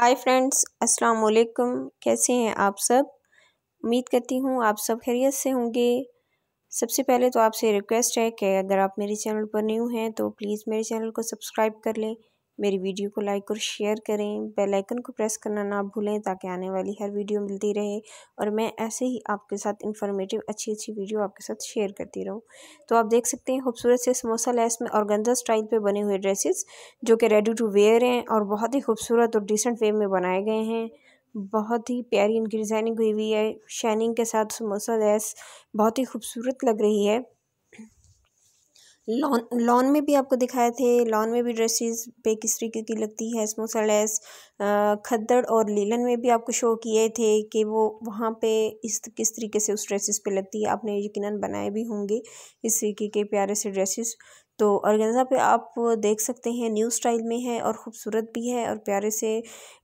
Hi friends अस्सलाम वालेकुम कैसे हैं आप सब? उम्मीद करती हूँ आप सब खैरियत से होंगे। सबसे पहले तो आपसे रिक्वेस्ट है कि अगर आप मेरे चैनल पर न्यू हैं तो प्लीज़ मेरे चैनल को सब्सक्राइब कर लें। मेरी वीडियो को लाइक और शेयर करें। बेल आइकन को प्रेस करना ना भूलें ताकि आने वाली हर वीडियो मिलती रहे और मैं ऐसे ही आपके साथ इन्फॉर्मेटिव अच्छी अच्छी वीडियो आपके साथ शेयर करती रहूँ। तो आप देख सकते हैं, खूबसूरत से समोसा लैस में और गंजा स्टाइल पे बने हुए ड्रेसेस जो कि रेडी टू वेयर हैं और बहुत ही खूबसूरत और डिसेंट वे में बनाए गए हैं। बहुत ही प्यारी इनकी डिज़ाइनिंग हुई हुई है। शाइनिंग के साथ समोसा लैस बहुत ही खूबसूरत लग रही है। लॉन लॉन में भी आपको दिखाए थे लॉन में भी ड्रेसेस पे किस तरीके की लगती है स्मोसा खद्दड़ और लीलन में भी आपको शो किए थे कि वो, वहाँ पे इस, किस तरीके से उस ड्रेसेस पे लगती है। आपने यकीनन बनाए भी होंगे इस तरीके के प्यारे से ड्रेसेस तो ऑर्गेन्जा पे आप देख सकते हैं, न्यू स्टाइल में है और ख़ूबसूरत भी है और प्यारे से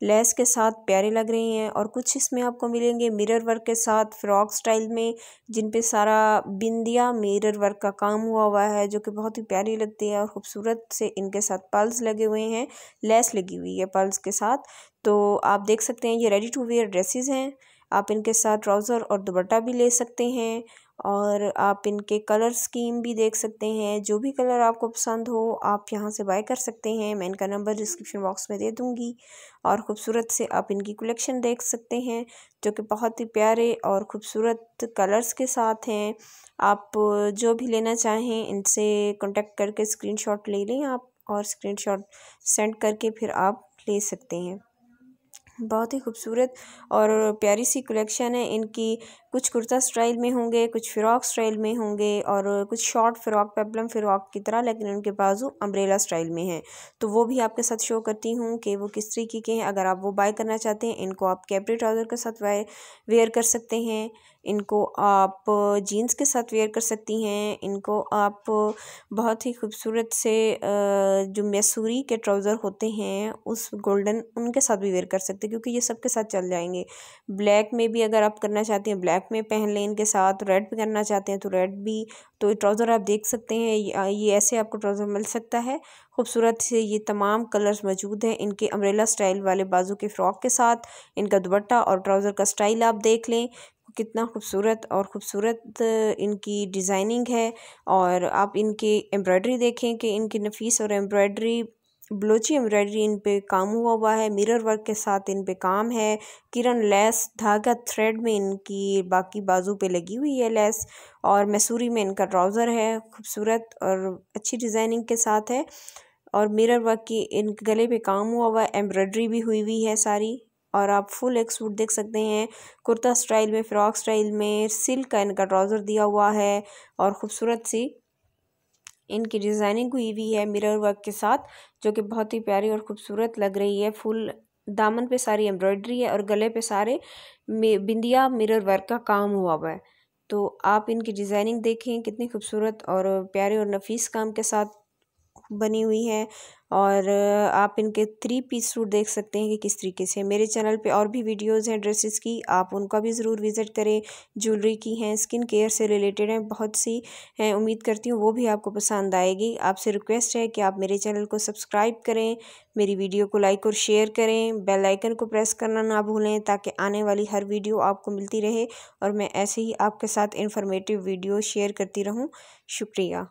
लेस के साथ प्यारे लग रहे हैं और कुछ इसमें आपको मिलेंगे मिरर वर्क के साथ फ्रॉक स्टाइल में, जिन पे सारा बिंदिया मिरर वर्क का काम हुआ हुआ है, जो कि बहुत ही प्यारी लगती है और ख़ूबसूरत से इनके साथ पल्स लगे हुए हैं, लेस लगी हुई है पल्स के साथ। तो आप देख सकते हैं ये रेडी टू वेयर ड्रेसेस हैं, आप इनके साथ ट्राउज़र और दुपट्टा भी ले सकते हैं और आप इनके कलर स्कीम भी देख सकते हैं। जो भी कलर आपको पसंद हो, आप यहाँ से बाय कर सकते हैं। मैं इनका नंबर डिस्क्रिप्शन बॉक्स में दे दूँगी। और ख़ूबसूरत से आप इनकी कलेक्शन देख सकते हैं, जो कि बहुत ही प्यारे और ख़ूबसूरत कलर्स के साथ हैं। आप जो भी लेना चाहें, इनसे कॉन्टेक्ट करके स्क्रीनशॉट ले लें आप और स्क्रीनशॉट सेंड करके फिर आप ले सकते हैं। बहुत ही खूबसूरत और प्यारी सी कलेक्शन है इनकी। कुछ कुर्ता स्टाइल में होंगे, कुछ फ़्रॉक स्टाइल में होंगे और कुछ शॉर्ट फ़्रॉक पेपलम फ़्रॉक की तरह, लेकिन उनके बाजू अम्ब्रेला स्टाइल में हैं। तो वो भी आपके साथ शो करती हूँ कि वो किस तरीके के हैं। अगर आप वो बाय करना चाहते हैं, इनको आप कैपरी ट्राउज़र के साथ वेयर कर सकते हैं। इनको आप जीन्स के साथ वेयर कर सकती हैं। इनको आप बहुत ही खूबसूरत से जो मैसूरी के ट्राउज़र होते हैं, उस गोल्डन उनके साथ भी वेयर कर सकते हैं, क्योंकि ये सब के साथ चल जाएँगे। ब्लैक में भी अगर आप करना चाहते हैं ब्लैक में पहन लें, इनके साथ रेड भी करना चाहते हैं तो रेड भी तो ट्राउज़र आप देख सकते हैं, ये ऐसे आपको ट्राउज़र मिल सकता है। खूबसूरत से ये तमाम कलर्स मौजूद हैं, इनके अम्ब्रेला स्टाइल वाले बाजू के फ़्रॉक के साथ, इनका दुपट्टा और ट्राउज़र का स्टाइल आप देख लें, कितना खूबसूरत और ख़ूबसूरत, इनकी डिज़ाइनिंग है। और आप इनकी एम्ब्रॉयडरी देखें कि इनकी नफीस और एम्ब्रॉयडरी ब्लोची एम्ब्रॉयडरी इन पे काम हुआ हुआ है। मिरर वर्क के साथ इन पे काम है। किरण लेस धागा थ्रेड में इनकी बाकी बाजू पे लगी हुई है लेस और मैसूरी में इनका ट्राउज़र है। खूबसूरत और अच्छी डिज़ाइनिंग के साथ है और मिरर वर्क की इन गले पे काम हुआ हुआ है। एम्ब्रॉयडरी भी हुई हुई है सारी और आप फुल एक सूट देख सकते हैं। कुर्ता स्टाइल में, फ़्रॉक स्टाइल में सिल्क का इनका ट्राउज़र दिया हुआ है और ख़ूबसूरत सी इनकी डिज़ाइनिंग हुई हुई है मिरर वर्क के साथ, जो कि बहुत ही प्यारी और ख़ूबसूरत लग रही है। फुल दामन पे सारी एम्ब्रॉयडरी है और गले पे सारे बिंदिया मिरर वर्क का काम हुआ हुआ है। तो आप इनकी डिज़ाइनिंग देखें, कितनी खूबसूरत और प्यारे और नफीस काम के साथ बनी हुई है और आप इनके थ्री पीस सूट देख सकते हैं कि किस तरीके से मेरे चैनल पे और भी वीडियोस हैं ड्रेसेस की, आप उनका भी ज़रूर विज़िट करें। ज्वेलरी की हैं स्किन केयर से रिलेटेड हैं, बहुत सी हैं, उम्मीद करती हूँ वो भी आपको पसंद आएगी। आपसे रिक्वेस्ट है कि आप मेरे चैनल को सब्सक्राइब करें, मेरी वीडियो को लाइक और शेयर करें बेल आइकन को प्रेस करना ना भूलें ताकि आने वाली हर वीडियो आपको मिलती रहे और मैं ऐसे ही आपके साथ इन्फॉर्मेटिव वीडियो शेयर करती रहूँ। शुक्रिया।